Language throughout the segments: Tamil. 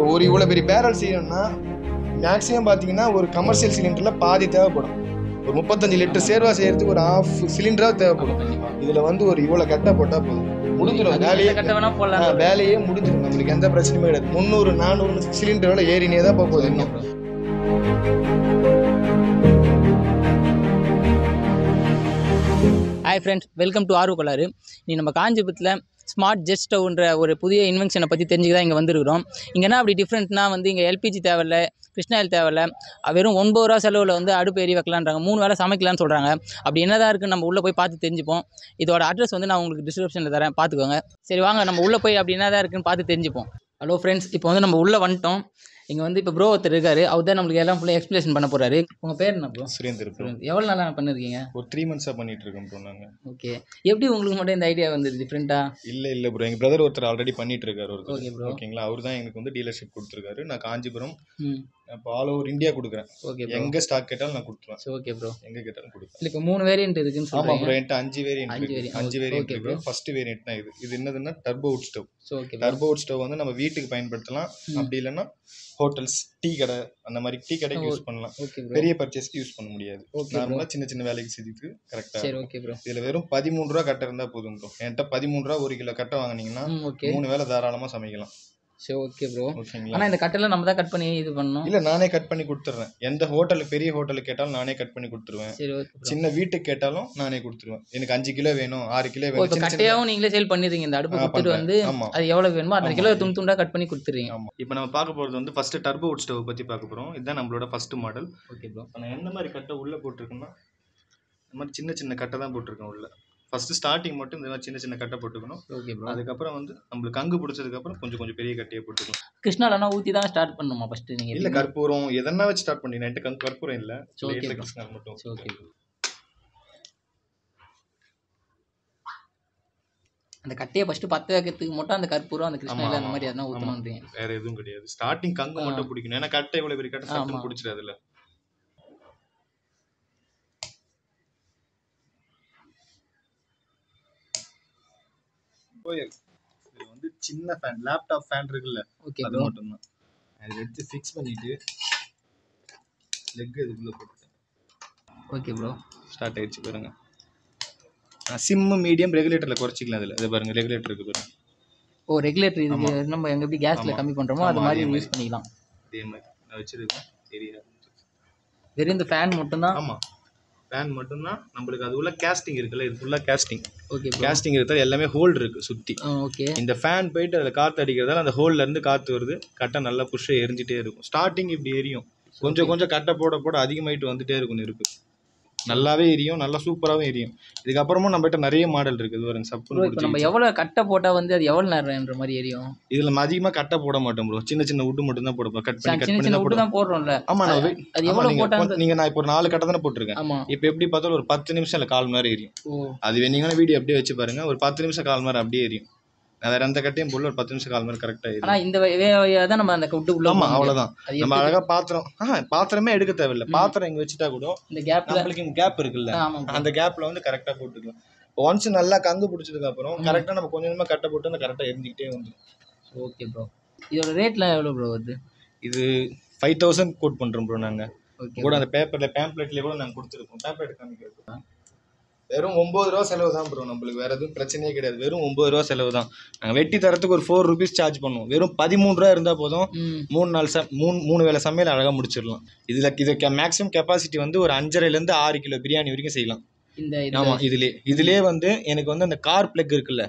இப்போ ஒரு இவ்வளோ பெரிய பேரல் செய்யணும்னா மேக்ஸிமம் பார்த்தீங்கன்னா ஒரு கமர்ஷியல் சிலிண்டரில் பாதி தேவைப்படும். ஒரு முப்பத்தஞ்சு லிட்டர் சேர்வா செய்யறதுக்கு ஒரு ஆஃப் சிலிண்டராக தேவைப்படும். இதில் வந்து ஒரு இவ்வளோ கட்டை போட்டால் போதும். முடிஞ்சிடும். வேலையே வேலையே முடிஞ்சிடும். நம்மளுக்கு எந்த பிரச்சனையுமே கிடையாது. முந்நூறு நானூறு சிலிண்டரோட ஏறினே தான் போக போகுது இன்னும். ஹாய் ஃப்ரெண்ட்ஸ் வெல்கம் டு ஆர்வ கோளாறு. நீ நம்ம காஞ்சிபுரத்தில் ஸ்மார்ட் ஜெட் ஸ்டவ்ன்ற ஒரு புதிய இன்வென்ஷனை பற்றி தெரிஞ்சுக்க தான் இங்கே வந்திருக்கிறோம். இங்கே என்ன அப்படி டிஃப்ரெண்ட்னா வந்து இங்கே எல்பிஜி தேவையில்ல கிருஷ்ணாயில் தேவையில்ல. வெறும் ஒன்பது ரூபா செலவில் வந்து அடுப்பு எரி வைக்கலான்றாங்க. மூணு வேளை சமைக்கலாம்னு சொல்கிறாங்க அப்படி என்னதான் இருக்குன்னு நம்ம உள்ளே போய் பார்த்து தெரிஞ்சுப்போம். இதோட அட்ரஸ் வந்து நான் உங்களுக்கு டிஸ்கிரிப்ஷனில் தரேன். பார்த்துக்கோங்க. சரி வாங்க நம்ம உள்ளே போய் அப்படி என்னதான் இருக்குன்னு பார்த்து தெரிஞ்சுப்போம். ஹலோ ஃப்ரெண்ட்ஸ் இப்போ வந்து நம்ம உள்ளே வந்துட்டோம். இங்கே வந்து இப்போ ப்ரோ ஒருத்தர் இருக்காரு. அவர் தான் நம்மளுக்கு எல்லாம் ஃபுல்லாக எக்ஸ்பிளேஷன் பண்ண போகிறாரு உங்கள் பேர் என்ன ப்ரோ சுரேந்தர் ப்ரோ எவ்வளோ நாளாக பண்ணிருக்கீங்க? ஒரு த்ரீ மந்த்ஸாக பண்ணிட்டு இருக்கோம் ப்ரோ நாங்கள் ஓகே எப்படி உங்களுக்கு மட்டும் இந்த ஐடியா வந்தது? டிஃப்ரெண்ட்டாக இல்லை இல்லை ப்ரோ எங்கள் பிரதர் ஒருத்தர் ஆல்ரெடி பண்ணிட்டு இருக்காரு ஒருத்தர் bro. ஓகேங்களா அவர் தான் எனக்கு வந்து டீலர்ஷிப் கொடுத்துருக்காரு. நான் காஞ்சிபுரம் ம். இப்போ ஆல் ஓவர் இந்தியா கொடுக்குறேன். ஓகே எங்கே ஸ்டாக் கேட்டாலும் நான் கொடுத்துருவேன். ஓகே ப்ரோ எங்கே கேட்டாலும் கொடுப்பேன். இப்போ மூணு வேரியன்ட் இருக்குன்னு ஆமா ப்ரோ என்கிட்ட அஞ்சு வேரியன்ட் அஞ்சு இருக்கு. அஞ்சு வேரியன்ட் இருக்கு. ஃபர்ஸ்ட் வேரியன்ட் தான் இது. இது என்னதுன்னா turbo wood stove okay turbo wood stove வந்து நம்ம வீட்டுக்கு பயன்படுத்தலாம். அப்படி இல்லைன்னா ஹோட்டல்ஸ் டீ கடை அந்த மாதிரி டீ கடைக்கு யூஸ் பண்ணலாம். பெரிய பர்ச்சேஸ்க்கு யூஸ் பண்ண முடியாது. நார்மலா சின்ன சின்ன வேலைக்கு செஞ்சுட்டு கரெக்டா சரி ஓகே ப்ரோ இதுல வெறும் பதிமூணு ரூபா கட்டை இருந்தா போதும் ப்ரோ என்கிட்ட பதிமூணு ரூபா ஒரு கிலோ கட்டை வாங்குனீங்கன்னா மூணு வேளை தாராளமா சமைக்கலாம். சரி ஓகே ப்ரோ ஓகேங்களா? ஆனால் இந்த கட்டெல்லாம் நம்ம தான் கட் பண்ணி இது பண்ணணும். இல்ல நானே கட் பண்ணி கொடுத்துட்றேன். எந்த ஹோட்டலுக்கு பெரிய ஹோட்டலுக்கு கேட்டாலும் நானே கட் பண்ணி கொடுத்துருவேன். சரி ஓகே சின்ன வீட்டுக்கு கேட்டாலும் நானே கொடுத்துருவேன். எனக்கு அஞ்சு கிலோ வேணும் ஆறு கிலோ வேணும். இப்போ கட்டையாகவும் நீங்களே சேல் பண்ணிடுறீங்க. இந்த அடுப்பு கொடுத்துட்டு. வந்து. அது எவ்வளோ வேணுமோ ஆமா. கிலோ துண்டு துண்டா கட் பண்ணி கொடுத்துறீங்க ஆமா. இப்போ நம்ம பார்க்க போறது வந்து ஃபர்ஸ்ட் டர்போ வுட் ஸ்டவ் பத்தி பார்க்க போறோம். இதுதான் நம்மளோட ஃபர்ஸ்ட் மாடல் ஓகே ப்ரோ நான் எந்த மாதிரி கட்டை உள்ள போட்டிருக்கேன்னா இந்த மாதிரி சின்ன சின்ன கட்டை தான் போட்டிருக்கேன் உள்ள. ஃபர்ஸ்ட் ஸ்டார்டிங் மட்டும் இந்த மாதிரி சின்ன சின்ன கட்டை போட்டுக்கணும். ஓகே ப்ரோ அதுக்கப்புறம் வந்து நம்மளுக்கு கங்கு பிடிச்சதுக்கு அப்புறம் கொஞ்சம் கொஞ்சம் பெரிய கட்டையை போட்டுக்கலாம் கிருஷ்ணாலனா ஊற்றி தான் ஸ்டார்ட் பண்ணணுமா ஃபஸ்ட்டு நீங்கள் இல்ல கற்பூரம் எதனா வச்சு ஸ்டார்ட் பண்ணி நைட்டு கங்கு கற்பூரம் இல்ல. Bro. கிருஷ்ணர் மட்டும். Bro. அந்த கட்டையை ஃபஸ்ட்டு பற்ற வைக்கிறதுக்கு மட்டும் அந்த கற்பூரம் அந்த கிருஷ்ணாயில் அந்த மாதிரி எதனா. ஊற்றணுன்றீங்க வேற எதுவும் கிடையாது. ஸ்டார்டிங் கங்கு. மட்டும் பிடிக்கணும். ஏன்னா கட்டை இவ்வளவு பெரிய கட்டை ஆமா. இல்ல இது வந்து சின்ன ஃபேன் லேப்டாப் ஃபேன் இருக்குல்ல ஓகே அது ப்ரோ மட்டும்தான். அதை எடுத்து ஃபிக்ஸ் பண்ணிட்டு லெக் இதுக்குள்ள போட்டு ஓகே ப்ரோ ஸ்டார்ட் ஆயிடுச்சு பாருங்க. சிம்மு மீடியம் ரெகுலேட்டர்ல குறைச்சிக்கலாம் அதுல. இது பாருங்க ரெகுலேட்டர் இருக்கு பாருங்க. ஓ ரெகுலேட்டர் இதுக்கு நம்ம எங்க எப்படி கேஸ்ல. கம்மி பண்றோமோ அது மாதிரி அதே யூஸ் பண்ணிக்கலாம். அதே மாதிரி. நான் வச்சிருக்கேன். தெரியாது? வெறும் இந்த ஃபேன் மட்டும்தான்? ஆமா. ஃபேன் மட்டும்தான். நம்மளுக்கு அது உள்ள கேஸ்டிங் இருக்குல்ல இது ஃபுல்லா கேஸ்டிங் ஓகே கேஸ்டிங் இருக்கிறது எல்லாமே ஹோல்டு இருக்கு சுத்தி. ஓகே இந்த ஃபேன் போயிட்டு அதில் காற்று அடிக்கிறதால அந்த ஹோல்ல இருந்து காற்று வருது. கட்டை நல்லா புஷ்ஷை எரிஞ்சிட்டே இருக்கும். ஸ்டார்டிங் இப்படி எரியும். கொஞ்சம் கொஞ்சம் கட்டை போட போட அதிகமாயிட்டு வந்துட்டே இருக்கும் நெருப்பு. நல்லாவே எரியும் நல்லா சூப்பராகவும் எரியும். இதுக்கப்புறமும் நம்மகிட்ட நிறைய மாடல் இருக்கு. இது பாருங்க ப்ரோ சப்புன்னு இப்போ நம்ம எவ்வளவு கட்டை போட்டா வந்து அது எவ்வளவு நேரம்ன்ற மாதிரி எரியும்? இதுல நம்ம அதிகமா கட்டை போட மாட்டோம் ப்ரோ சின்ன சின்ன உட்டு மட்டும் தான் போடுவோம். கட் பண்ணி கட் பண்ணி தான் விட்டு தான் போடுறோம்ல. ஆமா நான் அது- வே- அது ஆமா, எவ்வளவு நீங்க போட்டா இப்ப- நீங்க நான் இப்போ ஒரு நாலு கட்டை தானே போட்டிருக்கேன். இப்போ எப்படி பார்த்தாலும் ஒரு பத்து நிமிஷம் இல்லை கால் மாதிரி எரியும். ஓ. அது வேணீங்கன்னா வீடியோ அப்படியே வச்சு பாருங்க. ஒரு பத்து நிமிஷம் கால் மாதிரி அப்படியே எரியும். நான் வேற எந்த கட்டையும் போடல ஒரு பத்து நிமிஷம் கால் மாதிரி கரெக்டா ஆனா எரியும் இந்த தான் நம்ம அந்த விட்டு உள்ள ஆமா போக முடியும். அவ்வளவுதான். அது நம்ம எப்படி- அழகா பாத்திரம் ஆஹா பாத்திரமே எடுக்க தேவையில்ல. பாத்திரம் இங்க வச்சுட்டா கூட இந்த கேப்ல நம்மளுக்கு இங்க கேப் இருக்குல்ல. அந்த கேப்ல வந்து கரெக்டா போட்டுக்கலாம். ஒன்ஸ் நல்லா கங்கு பிடிச்சதுக்கு அப்புறம் கரெக்டா நம்ம கொஞ்சம் கொஞ்சமா கட்டை போட்டு அந்த கரெக்டா எரிஞ்சுக்கிட்டே வந்துடும் ஓகே ப்ரோ இதோட ரேட்லாம் எவ்வளவு ப்ரோ வருது? இது ஃபைவ் தௌசண்ட் கோட் பண்றோம் ப்ரோ நாங்க. ஓகே கூட அந்த பேப்பர்ல பேம்ப்ளெட்ல கூட நாங்க கொடுத்துருக்கோம். பேம்ப்ளெட் காமிக்கிறது வெறும் ஒன்பது ரூபா செலவு தான் ப்ரோ நம்மளுக்கு வேற எதுவும் பிரச்சனையே கிடையாது. வெறும் ஒன்பது ரூபா செலவு தான் நாங்கள் வெட்டி தரத்துக்கு ஒரு ஃபோர் ருபீஸ் சார்ஜ் பண்ணுவோம். வெறும் பதிமூணு ரூபா இருந்தால் போதும். மூணு நாள் ச மூணு மூணு வேளை சமையல் அழகாக முடிச்சிடலாம். இதில் இது மேக்ஸிமம் கெப்பாசிட்டி வந்து ஒரு அஞ்சரைலேருந்து ஆறு கிலோ பிரியாணி வரைக்கும் செய்யலாம். ஆமாம் இதுலேயே இதுலேயே வந்து எனக்கு வந்து அந்த கார் பிளக் இருக்குல்ல.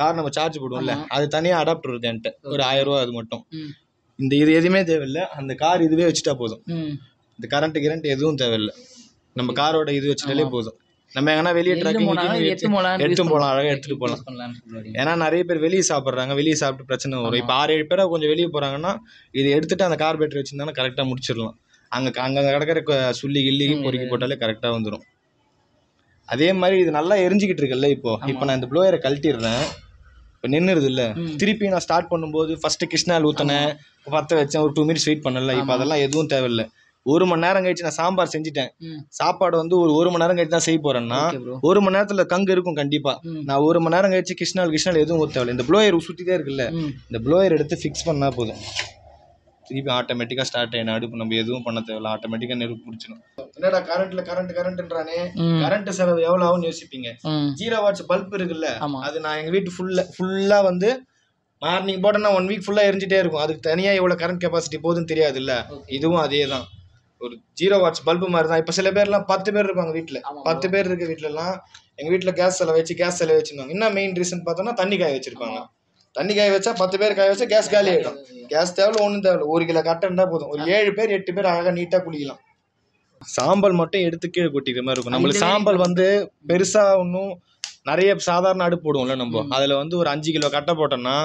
கார் நம்ம சார்ஜ் போடுவோம்ல. அது தனியாக அடாப்டர் இருக்கு என்கிட்ட. ஒரு ஆயிரம் ரூபா அது மட்டும். இந்த இது எதுவுமே தேவையில்லை. அந்த கார் இதுவே வச்சுட்டா போதும். இந்த கரண்ட் கிரண்ட் எதுவும் தேவையில்லை. நம்ம காரோட இது வச்சுட்டாலே. போதும். நம்ம எங்கன்னா வெளியே ட்ரக்கிங் எடுத்து போகலாம் அழகாக எடுத்துகிட்டு போகலாம் ஏன்னா நிறைய பேர் வெளியே சாப்பிட்றாங்க வெளியே சாப்பிட்டு பிரச்சனை வரும். இப்போ ஆறு ஏழு பேரா கொஞ்சம் வெளியே போகிறாங்கன்னா இது எடுத்துட்டு அந்த கார் பேட்டரி வச்சிருந்தாலும் கரெக்டாக முடிச்சிடலாம். அங்கே அங்கே கிடக்கிற சுள்ளி கிள்ளி பொறுக்கி போட்டாலே கரெக்டாக வந்துடும் அதே மாதிரி இது நல்லா எரிஞ்சுக்கிட்டு இருக்குல்ல இப்போ. இப்போ நான் இந்த ப்ளோயரை கழட்டிடுறேன். இப்போ நின்றுது இல்ல. திருப்பி நான் ஸ்டார்ட் பண்ணும்போது ஃபர்ஸ்ட் கிருஷ்ணால் ஊற்றினேன் பற்ற வச்சேன். ஒரு டூ மினிட்ஸ் வெயிட் பண்ணல. இப்போ. அதெல்லாம் எதுவும் தேவையில்லை. ஒரு மணி நேரம் கழிச்சு நான் சாம்பார் செஞ்சுட்டேன். சாப்பாடு வந்து ஒரு ஒரு மணி நேரம் கழிச்சு தான் செய்ய போறேன்னா ஒரு மணி நேரத்துல கங்கு இருக்கும் கண்டிப்பா. நான் ஒரு மணி நேரம் கழிச்சு கிருஷ்ணால் கிருஷ்ணால் எதுவும் ஊற்ற தேவையில்ல. இந்த ப்ளோயர் சுத்திட்டே இருக்குல்ல இந்த ப்ளோயர் எடுத்து ஃபிக்ஸ் பண்ணா போதும். திருப்பி ஆட்டோமேட்டிக்காக ஸ்டார்ட் ஆயிடும். அடுப்பு நம்ம எதுவும் பண்ண தேவையில்ல. ஆட்டோமேட்டிக்காக நெருப்பு பிடிச்சிடும். என்னடா கரண்ட்ல கரண்ட் கரண்ட்ன்றானே கரண்ட் செலவு எவ்வளோ ஆகும்னு யோசிப்பீங்க. ஜீரோ வாட்ஸ் பல்ப் இருக்குல்ல அது நான் எங்கள் வீட்டு ஃபுல்லாக ஃபுல்லாக வந்து மார்னிங் போட்டேன்னா ஒன் வீக் ஃபுல்லாக எரிஞ்சிட்டே இருக்கும். அதுக்கு தனியாக எவ்வளோ கரண்ட் கெப்பாசிட்டி போகுதுன்னு தெரியாதுல்ல. இதுவும் அதே தான் ஒரு ஜீரோ வாட்ஸ் பல்பு மாதிரி தான் இப்போ சில பேர்லாம் பத்து பேர் இருப்பாங்க வீட்டில் பத்து பேர் இருக்க வீட்டிலலாம் எங்கள் வீட்டில் கேஸ் செலவு வச்சு கேஸ் செலவு வச்சுருந்தாங்க என்ன மெயின் ரீசன் பார்த்தோன்னா தண்ணி காய வச்சிருப்பாங்க. தண்ணி காய வச்சா பத்து பேர் காய வச்சா கேஸ் காலி ஆகிடும் கேஸ் தேவையில்ல ஒன்றும் தேவையில்ல. ஒரு கிலோ கட்டை இருந்தால் போதும். ஒரு ஏழு பேர் எட்டு பேர் அழகாக நீட்டாக குளிக்கலாம். சாம்பல் மட்டும் எடுத்து கீழே கொட்டிக்கிற மாதிரி இருக்கும். நம்மளுக்கு சாம்பல் வந்து பெருசாக ஒன்றும் நிறைய சாதாரண அடுப்பு போடுவோம்ல நம்ம. அதில் வந்து ஒரு அஞ்சு கிலோ கட்டை போட்டோம்னா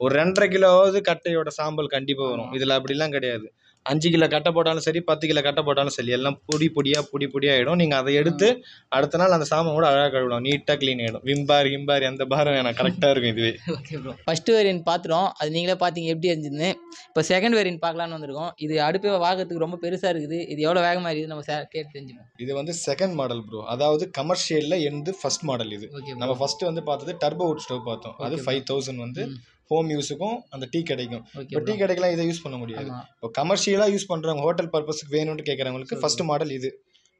ஒரு ரெண்டரை கிலோவாவது கட்டையோட சாம்பல் கண்டிப்பாக வரும். இதில் அப்படிலாம் கிடையாது. அஞ்சு கிலோ கட்டை போட்டாலும் சரி பத்து கிலோ கட்டை போட்டாலும் சரி எல்லாம் பொடி பொடியாக பொடி பொடியாகிடும் நீங்கள் அதை எடுத்து அடுத்த நாள் அந்த சாமான் கூட அழகாக கழுவிடும் நீட்டாக க்ளீன் ஆகிடும் விம்பார் கிம்பார் எந்த பாரம் வேணாம். கரெக்டாக இருக்கும் இதுவே. ஓகே ப்ரோ ஃபஸ்ட்டு வேரியன்ட் பார்த்துட்டோம் அது நீங்களே பார்த்தீங்க எப்படி இருந்துச்சுன்னு. இப்போ செகண்ட் வேரியன்ட் பார்க்கலான்னு வந்திருக்கோம். இது அடுப்பே வாங்குறதுக்கு ரொம்ப பெருசாக இருக்குது. இது எவ்வளோ வேகமாக இருக்குது நம்ம கேட்டு தெரிஞ்சுக்கணும் இது வந்து செகண்ட் மாடல் ப்ரோ அதாவது கமர்ஷியலில் எந்து ஃபர்ஸ்ட் மாடல் இது? நம்ம ஃபர்ஸ்ட் வந்து பார்த்தது டர்போ வுட் ஸ்டவ் பார்த்தோம். அது ஃபைவ் தௌசண்ட் வந்து. ஹோம் யூஸுக்கும் அந்த டீ கிடைக்கும். இப்போ டீ கடைக்கெல்லாம் இதை யூஸ் பண்ண முடியாது. இப்போ கமர்ஷியலாக யூஸ் பண்ணுறவங்க ஹோட்டல் பர்பஸ்க்கு வேணும்னு கேட்குறவங்களுக்கு ஃபர்ஸ்ட் மாடல் இது.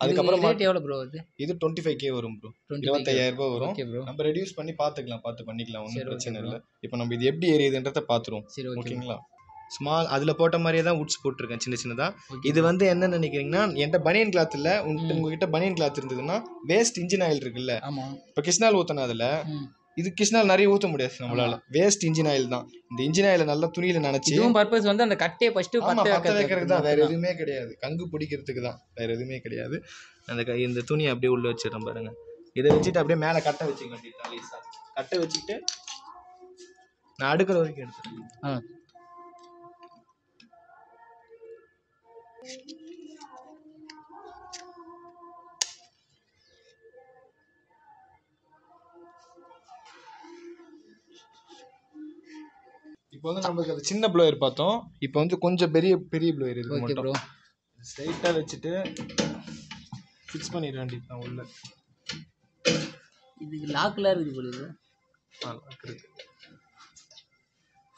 அதுக்கப்புறம் எவ்வளோ ப்ரோ அது? இது டுவெண்ட்டி ஃபைவ் கே வரும் ப்ரோ இருபத்தையாயிரம் ரூபாய் வரும். நம்ம ரெடியூஸ் பண்ணி பார்த்துக்கலாம் பார்த்து பண்ணிக்கலாம் ஒன்றும் பிரச்சனை. இல்லை. இப்போ நம்ம இது எப்படி எரியுதுன்றத பார்த்துருவோம் ஓகேங்களா? ஸ்மால் அதில் போட்ட மாதிரியே தான் உட்ஸ் போட்டிருக்கேன் சின்ன சின்னதாக இது வந்து என்ன நினைக்கிறீங்கன்னா என்கிட்ட பனியன் கிளாத் இல்லை. உங்ககிட்ட பனியன் கிளாத் இருந்ததுன்னா வேஸ்ட் இன்ஜின் ஆயில் இருக்குல்ல. இப்போ கிருஷ்ணால் ஊற்றின அதில் இது கிருஷ்ணால் நிறைய ஊற்ற முடியாது நம்மளால. வேஸ்ட் இன்ஜின் ஆயில் தான். இந்த இன்ஜின் ஆயில நல்லா துணியில நனைச்சு இதுவும் பர்பஸ் வந்து அந்த கட்டையை ஆமா பத்து வைக்கிறதுக்கு தான். வேற. எதுவுமே கிடையாது. கங்கு பிடிக்கிறதுக்கு தான். வேற எதுவுமே கிடையாது. அந்த இந்த துணியை அப்படியே உள்ள வச்சிடறேன் பாருங்க. இதை வச்சுட்டு அப்படியே மேலே கட்டை வச்சுக்க வேண்டியது லேசா. கட்டை வச்சுக்கிட்டு நான் அடுக்கிற வரைக்கும் எடுத்துறேன். இப்போ வந்து நம்மளுக்கு அது சின்ன ப்ளோயர் பார்த்தோம். இப்போ வந்து கொஞ்சம் பெரிய பெரிய ப்ளோயர் இது ஓகே மட்டும். ப்ரோ ஸ்ட்ரைட்டாக வச்சுட்டு ஃபிக்ஸ் பண்ணிட வேண்டியது தான் உள்ள. இதுக்கு லாக்கெலாம் இருக்குது போல இது.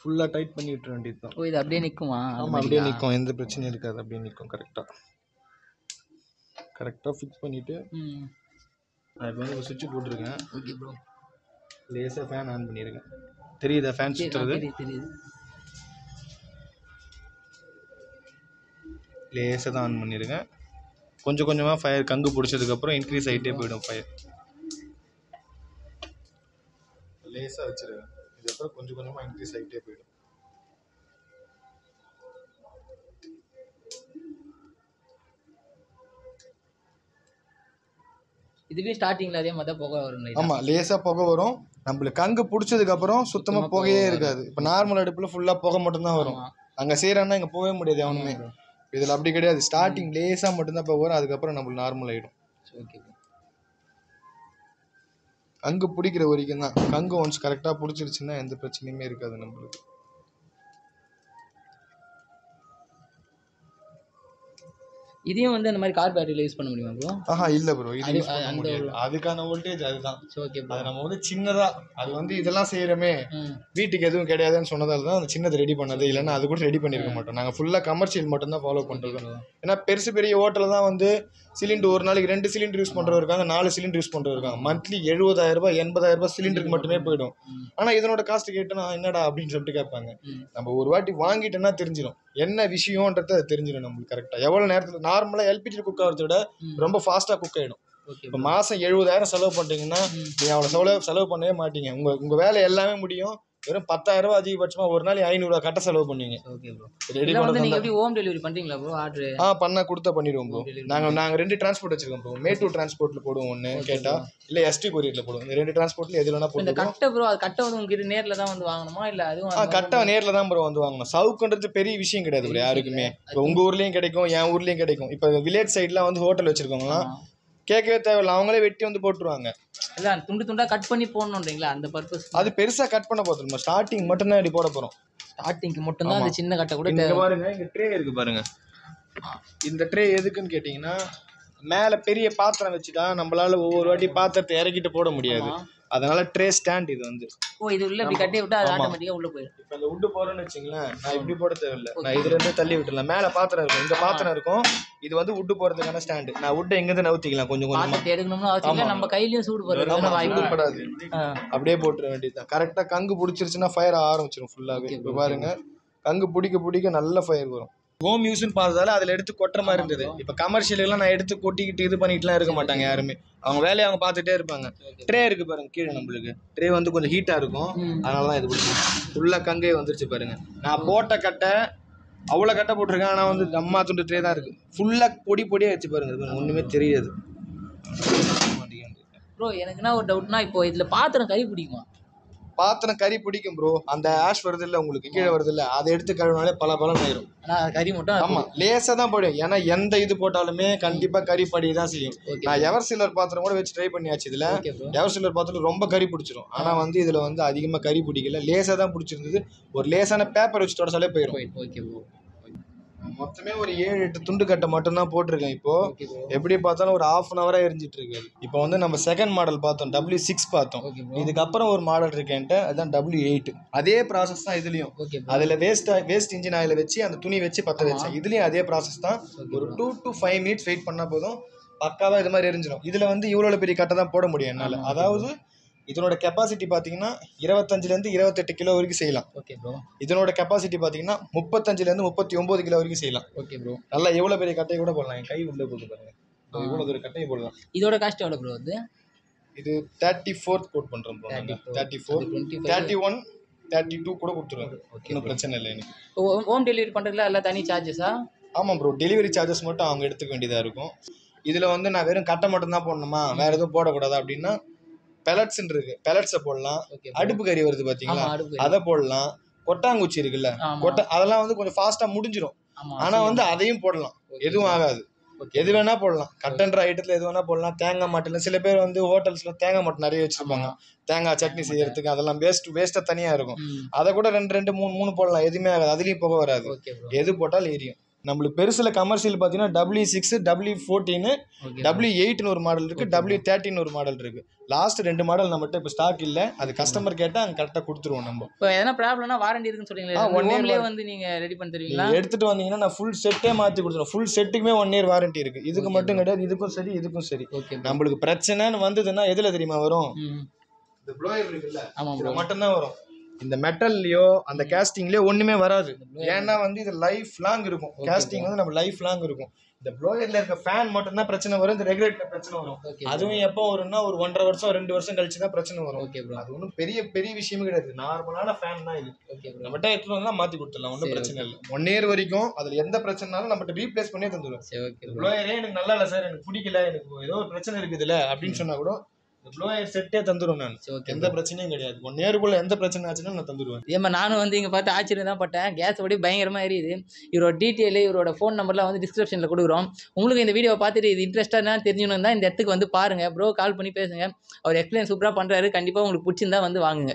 ஃபுல்லாக டைட் பண்ணி விட்டுற வேண்டியது தான் ஓ இது அப்படியே நிற்குமா ஆமாம் அப்படியே நிற்கும் எந்த பிரச்சனையும் இருக்காது. அப்படியே நிற்கும் கரெக்டாக கரெக்டாக ஃபிக்ஸ் பண்ணிவிட்டு ம். நான் இப்போ வந்து சுவிட்ச் போட்டிருக்கேன். ஓகே ப்ரோ லேசாக ஃபேன் ஆன் பண்ணியிருக்கேன். தெரியுதா ஃபேன் சுற்றுறது தெரியுது. லேசாக தான் ஆன் பண்ணியிருக்கேன். கொஞ்சம் கொஞ்சமாக ஃபயர் கங்கு பிடிச்சதுக்கப்புறம் இன்க்ரீஸ் ஆகிட்டே போயிடும் ஃபயர் லேசாக வச்சிருக்கேன். இதுக்கப்புறம் கொஞ்சம் கொஞ்சமாக இன்க்ரீஸ் ஆகிட்டே போயிடும். இதுலேயும் ஸ்டார்டிங்கில் அதே மாதிரி தான் புகை வரும். ஆமாம் லேசாக புகை வரும். நம்மளுக்கு கங்கு பிடிச்சதுக்கப்புறம் சுத்தமாக சுத்தமா புகையே புகை இருக்காது. இப்போ நார்மல் அடுப்பில் ஃபுல்லாக புகை மட்டும்தான் வரும். அங்கே செய்கிறான்னா இங்கே போகவே முடியாது அவனுமே. இதில் அப்படி கிடையாது. ஸ்டார்டிங் லேசாக மட்டும்தான் இப்போ வரும். அதுக்கப்புறம் நம்மளுக்கு நார்மல் ஆகிடும் கங்கு பிடிக்கிற வரைக்கும் தான் கங்கு ஒன்ஸ் கரெக்டாக பிடிச்சிருச்சுன்னா எந்த பிரச்சனையுமே இருக்காது நம்மளுக்கு. இதையும் வந்து அந்த மாதிரி கார் பேட்டரியில் யூஸ் பண்ண முடியுமா ப்ரோ ஆஹா இல்லை ப்ரோ இது யூஸ் பண்ண அந்த முடியாது. அதுக்கான வோல்டேஜ் அதுதான். ஓகே அது நம்ம வந்து சின்னதா அது வந்து இதெல்லாம் செய்யறோமே. ம். வீட்டுக்கு எதுவும் கிடையாதுன்னு சொன்னதால தான் அந்த சின்னது ரெடி பண்ணது. இல்லைன்னா அது கூட ரெடி பண்ணிருக்க மாட்டோம். நாங்கள் ஃபுல்லாக கமர்ஷியல் மட்டும் தான் ஃபாலோ பண்ணுறோம் ஏன்னா பெருசு பெரிய ஹோட்டலில் தான் வந்து சிலிண்டர் ஒரு நாளைக்கு ரெண்டு சிலிண்டர் யூஸ் பண்ணுறவர் இருக்காங்க நாலு சிலிண்டர் யூஸ் பண்ணுறவர் இருக்காங்க மந்த்லி எண்பதாயிரம் ரூபாய் சிலிண்டருக்கு மட்டுமே போயிடும். ஆனால் இதனோட காஸ்ட் கேட்டனா என்னடா அப்படின்னு சொல்லிட்டு கேட்பாங்க. நம்ம ஒரு வாட்டி வாங்கிட்டோன்னா தெரிஞ்சிடும் என்ன விஷயம்ன்றது அது தெரிஞ்சிடும் நம்மளுக்கு கரெக்டாக எவ்வளோ நேரத்தில் நார்மலாக எல்பிஜி குக் ஆகிறத விட. ரொம்ப ஃபாஸ்ட்டாக குக் ஆகிடும் இப்போ மாதம் எழுபதாயிரம் செலவு பண்ணுறீங்கன்னா ம். நீ அவ்வளோ செலவு செலவு பண்ணவே மாட்டீங்க உங்கள் உங்கள் வேலை எல்லாமே முடியும் வெறும் பத்தாயிரம் ரூபாய் அதிகபட்சமாக ஒரு நாள் ஐநூறுரூவா கட்ட செலவு பண்ணுவீங்க. ஓகே ப்ரோ ரெடி வந்து எப்படி ஹோம் டெலிவரி பண்ணுறீங்களா ப்ரோ ஆர்டர் ஆ பண்ணா கொடுத்தா பண்ணிடுவோம் ப்ரோ நாங்கள் நாங்கள் ரெண்டு டிரான்ஸ்போர்ட் வச்சிருக்கோம் ப்ரோ மேட்டூர் டிரான்ஸ்போர்ட்டில் போடுவோம் ஒன்று கேட்டால் இல்லை எஸ்டி கொரியரில் போடுவோம். இந்த ரெண்டு டிரான்ஸ்போர்ட்டில் எது வேணா இந்த போட்டுருவோம் கட்டை ப்ரோ அது கட்டை வந்து உங்ககிட்ட நேரில் தான் வந்து வாங்கணுமா? இல்லை அதுவும் கரெக்டாக நேரில் தான் ப்ரோ வந்து வாங்கணும். சவுக்குன்றது பெரிய விஷயம் கிடையாது ப்ரோ யாருக்குமே. உங்கள் ஊர்லேயும் கிடைக்கும் என் ஊர்லேயும் கிடைக்கும். இப்போ வில்லேஜ் சைட்லாம் வந்து ஹோட்டல் வச்சிருக்கவங்களாம் கேட்கவே தேவையில்ல. அவங்களே வெட்டி வந்து போட்டுருவாங்க. இல்லை துண்டு துண்டா கட் பண்ணி போடணுன்றீங்களா அந்த பர்பஸ் அது பெருசாக கட் பண்ண போதும் நம்ம ஸ்டார்டிங் மட்டும்தான் இப்படி போட போகிறோம் ஸ்டார்டிங்க்கு மட்டும்தான் அந்த சின்ன கட்டை கூட இங்க பாருங்க இங்க ட்ரே இருக்கு பாருங்க. இந்த ட்ரே எதுக்குன்னு கேட்டிங்கன்னா மேலே பெரிய பாத்திரம் வச்சுட்டா நம்மளால ஒவ்வொரு வாட்டி பாத்திரத்தை இறக்கிட்டு போட முடியாது. அதனால ட்ரே ஸ்டாண்ட் இது வந்து. ஓ இது உள்ள இப்படி கட்டி விட்டா அது. ஆட்டோமேட்டிக்கா உள்ள போயிடும். இப்போ இந்த உட்டு போறேன்னு வச்சுங்களேன் நான் இப்படி போட தேவையில்ல. நான் இதுல இருந்து தள்ளி விட்டுறலாம். மேல பாத்திரம் இருக்கும். இந்த பாத்திரம் இருக்கும். இது வந்து உட்டு போறதுக்கான ஸ்டாண்டு நான் உட்டை எங்க இருந்து நவுத்திக்கலாம். கொஞ்சம் கொஞ்சமா. எடுக்கணும்னு அவசியம். நம்ம கையிலயும் சூடு ஆமா, வாய்ப்பு. ஆ. அப்படியே போட்டுற வேண்டியதுதான். கரெக்டா கங்கு பிடிச்சிருச்சுன்னா ஃபயர் ஆரம்பிச்சிடும் ஃபுல்லாவே இப்போ. பாருங்க. கங்கு பிடிக்க பிடிக்க நல்ல ஃபயர் வரும். ஹோம் யூஸ்னு பார்த்ததால அதுல எடுத்து கொட்டுற மாதிரி இருந்தது. இப்போ கமர்ஷியலுக்குலாம் நான் எடுத்து கொட்டிக்கிட்டு இது பண்ணிட்டுலாம் இருக்க மாட்டாங்க யாருமே. அவங்க வேலையை அவங்க பார்த்துட்டே இருப்பாங்க. ட்ரே இருக்கு பாருங்க கீழே நம்மளுக்கு. ட்ரே வந்து கொஞ்சம் ஹீட்டா இருக்கும். அதனால தான் இது பிடிக்கும் ஃபுல்லாக கங்கே வந்துருச்சு பாருங்க. நான் போட்ட கட்டை அவ்வளோ கட்டை போட்டிருக்கேன். ஆனால் வந்து அம்மா துண்டு ட்ரே தான் இருக்கு. ஃபுல்லாக பொடி பொடியாக வச்சு பாருங்க. ஒண்ணுமே தெரியாது. ப்ரோ எனக்கு என்ன ஒரு டவுட்னா இப்போ இதுல பாத்திரம் கை பிடிக்குமா? பாத்திரம் கறி பிடிக்கும் ப்ரோ அந்த ஆஷ் வருது இல்ல உங்களுக்கு கீழே வருது இல்ல அதை எடுத்து கழுவினாலே பல பலன் ஆயிரும். கறி மட்டும் ஆமா. லேசா தான் போடும் ஏன்னா எந்த இது போட்டாலுமே கண்டிப்பா கறி படி தான் செய்யும். நான் எவர் சிலர் பாத்திரம் கூட வச்சு ட்ரை பண்ணியாச்சு இதுல. எவர் சிலர் பாத்திரம் ரொம்ப கறி பிடிச்சிரும். ஆனா வந்து இதுல வந்து அதிகமா கறி பிடிக்கல. லேசா தான் பிடிச்சிருந்தது. ஒரு லேசான பேப்பர் வச்சு தொடச்சாலே போயிடும் ஓகே ப்ரோ மொத்தமே ஒரு ஏழு எட்டு துண்டு கட்டை மட்டும் தான் போட்டிருக்கேன் இப்போ. எப்படி பார்த்தாலும் ஒரு ஹாஃப் அன் ஹவரா எரிஞ்சிட்டு இருக்கு. இப்போ வந்து நம்ம செகண்ட் மாடல் பார்த்தோம் டபிள்யூ சிக்ஸ் பார்த்தோம். இதுக்கப்புறம் ஒரு மாடல் இருக்கேன்ட்டு அதுதான் டபிள்யூ எயிட் அதே ப்ராசஸ் தான் இதுலயும். அதுல வேஸ்ட் வேஸ்ட் இன்ஜின் ஆயில வச்சு அந்த துணி வச்சு பத்த வச்சேன். இதுலயும் அதே ப்ராசஸ் தான். ஒரு two to five minutes wait பண்ணா போதும். பக்காவா இது மாதிரி எரிஞ்சிடும். இதுல வந்து இவ்வளவு பெரிய கட்டை தான் போட முடியும் என்னால. அதாவது இதனோட கெப்பாசிட்டி பாத்தீங்கன்னா இருபத்தஞ்சுல இருந்து இருபத்தெட்டு கிலோ வரைக்கும் செய்யலாம். ஓகே ப்ரோ இதனோட கெப்பாசிட்டி பாத்தீங்கன்னா முப்பத்தஞ்சுல இருந்து முப்பத்தி ஒன்பது கிலோ வரைக்கும் செய்யலாம். ஓகே ப்ரோ நல்லா எவ்வளவு பெரிய கட்டையை கூட போடலாம். என் கை உள்ள போகுது பாருங்க. இதோ இவ்வளவு தூர கட்டையை போடலாம். இதோட காஸ்ட் எவ்வளோ ப்ரோ அது? இது தேர்ட்டி ஃபோர்த் கோட் bro. நாங்க. Thirty four thirty one thirty two கூட கொடுத்துருவேன் ஓகே ஒன்றும் பிரச்சனை இல்லை எனக்கு ஹோம் டெலிவரி பண்ணுறதுல எல்லாம் தனி சார்ஜஸா ஆமாம் ப்ரோ டெலிவரி சார்ஜஸ் மட்டும் அவங்க எடுத்துக்க வேண்டியதாக இருக்கும். இதில் வந்து நான் வெறும் கட்டை மட்டும் தான் போடணுமா? வேற எதுவும் போடக்கூடாதா அப்படின்னா பெலட்ஸ்ன்னு இருக்கு. பெலட்ஸை போடலாம். அடுப்பு கறி வருது அடுப்பு அதை போடலாம். கொட்டாங்குச்சி இருக்குல்ல கொட்டை அதெல்லாம் வந்து கொஞ்சம் ஃபாஸ்ட்டாக முடிஞ்சிடும் ஆனால் வந்து அதையும் போடலாம். எதுவும் ஆகாது. எது வேணா போடலாம். கட்டன்ற ஐட்டத்தில் எது வேணா போடலாம். தேங்காய் மாட்டில் சில பேர் வந்து ஹோட்டல்ஸ்ல தேங்காய் மாட்டு நிறைய வச்சிருப்பாங்க. தேங்காய் சட்னி செய்யறதுக்கு அதெல்லாம் வேஸ்ட் வேஸ்ட்டாக தனியாக இருக்கும். அதை கூட ரெண்டு ரெண்டு மூணு மூணு போடலாம். எதுவுமே ஆகாது. அதுலேயும் புகை வராது. எது போட்டாலும் எரியும். நம்மளுக்கு பெருசுல கமர்ஷியல் பார்த்தீங்கன்னா W six W fourteen W எயிட்னு ஒரு மாடல் இருக்கு டபிள்யூ தேர்ட்டின் ஒரு மாடல் இருக்கு. லாஸ்ட் ரெண்டு மாடல் நம்மகிட்ட இப்போ ஸ்டாக் இல்லை. அது கஸ்டமர் கேட்டால் அங்கே கரெக்டாக கொடுத்துருவோம் நம்ம. இப்போ எதனா ப்ராப்ளம்னா வாரண்டி இருக்குன்னு சொல்றீங்களா ஹோம்லேயே warranty. வந்து நீங்க ரெடி பண்ணி தருவீங்களா நீங்க எடுத்துட்டு வந்தீங்கன்னா நான் ஃபுல் செட்டே மாற்றி கொடுத்துருவேன். ஃபுல் செட்டுக்குமே ஒன் இயர் வாரண்டி இருக்கு. இதுக்கு மட்டும் கிடையாது இதுக்கும் சரி இதுக்கும் சரி. ஓகே நம்மளுக்கு பிரச்சனைன்னு வந்ததுன்னா எதுல தெரியுமா வரும்? இந்த ப்ளோயர் இருக்குல்ல மட்டும்தான் வரும். இந்த மெட்டல்லையோ அந்த கேஸ்டிங்லயோ ஒண்ணுமே வராது. ஏன்னா வந்து இது லைஃப் லாங் இருக்கும் கேஸ்டிங் வந்து நம்ம லைஃப் லாங் இருக்கும். இந்த ப்ளோயர்ல இருக்க ஃபேன் மட்டும் தான் பிரச்சனை வரும் இந்த ரெகுலேட்டர் பிரச்சனை வரும். அதுவும் எப்போ வரும்னா ஒரு ஒன்றரை வருஷம் ரெண்டு வருஷம் கழிச்சு தான் பிரச்சனை வரும். ஓகே ப்ரோ அது ஒன்றும் பெரிய பெரிய விஷயமே கிடையாது. நார்மலான ஃபேன் தான் இது. ஓகே ப்ரோ நம்மகிட்ட எடுத்துட்டு வந்தா மாத்தி கொடுத்துடலாம். ஒன்றும் பிரச்சனை இல்லை. ஒன் இயர் வரைக்கும் அதுல எந்த பிரச்சனைனாலும் நம்மகிட்ட ரீப்ளேஸ் பண்ணி ப்ரோ ப்ளோயரே எனக்கு நல்லா இல்லை சார் எனக்கு பிடிக்கல எனக்கு ஏதோ ஒரு பிரச்சனை இருக்குதுல்ல அப்படின்னு சொன்னா கூட ப்ளோயர் செட்டே தந்துடும் நான். ஓகே எந்த பிரச்சனையும் கிடையாது. ஒன் இயருக்குள்ள எந்த பிரச்சனை ஆச்சுன்னா நான் தந்துடுவேன் ஏமா நானும் வந்து இங்கே பார்த்து ஆச்சரியம் தான் பட்டேன். கேஸ் படி பயங்கரமாக எரியுது. இவரோட டீட்டெயில் இவரோட ஃபோன் நம்பர்லாம் வந்து டிஸ்கிரிப்ஷனில் கொடுக்குறோம். உங்களுக்கு இந்த வீடியோவை பார்த்துட்டு இது இன்ட்ரெஸ்டாக தெரிஞ்சுக்கணும் தான் இந்த இடத்துக்கு வந்து பாருங்கள் ப்ரோ கால் பண்ணி பேசுங்க. அவர் எக்ஸ்பிளைன் சூப்பராக பண்ணுறாரு கண்டிப்பாக உங்களுக்கு பிடிச்சிருந்தா வந்து வாங்குங்க.